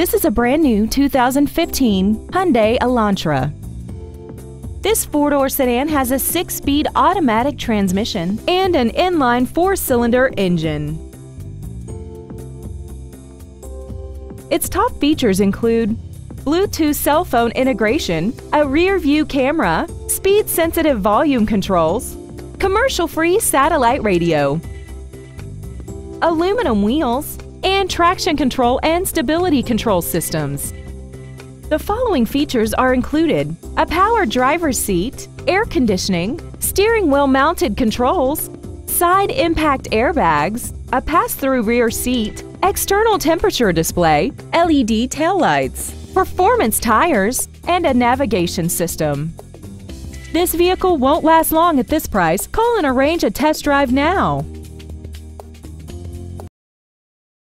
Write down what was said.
This is a brand new 2015 Hyundai Elantra. This four-door sedan has a six-speed automatic transmission and an inline four-cylinder engine. Its top features include Bluetooth cell phone integration, a rear view camera, speed sensitive volume controls, commercial free satellite radio, aluminum wheels, and traction control and stability control systems. The following features are included a power driver's seat, air conditioning, steering wheel mounted controls, side impact airbags, a pass through rear seat, external temperature display, LED taillights performance tires, and a navigation system. This vehicle won't last long at this price. Call and arrange a test drive now.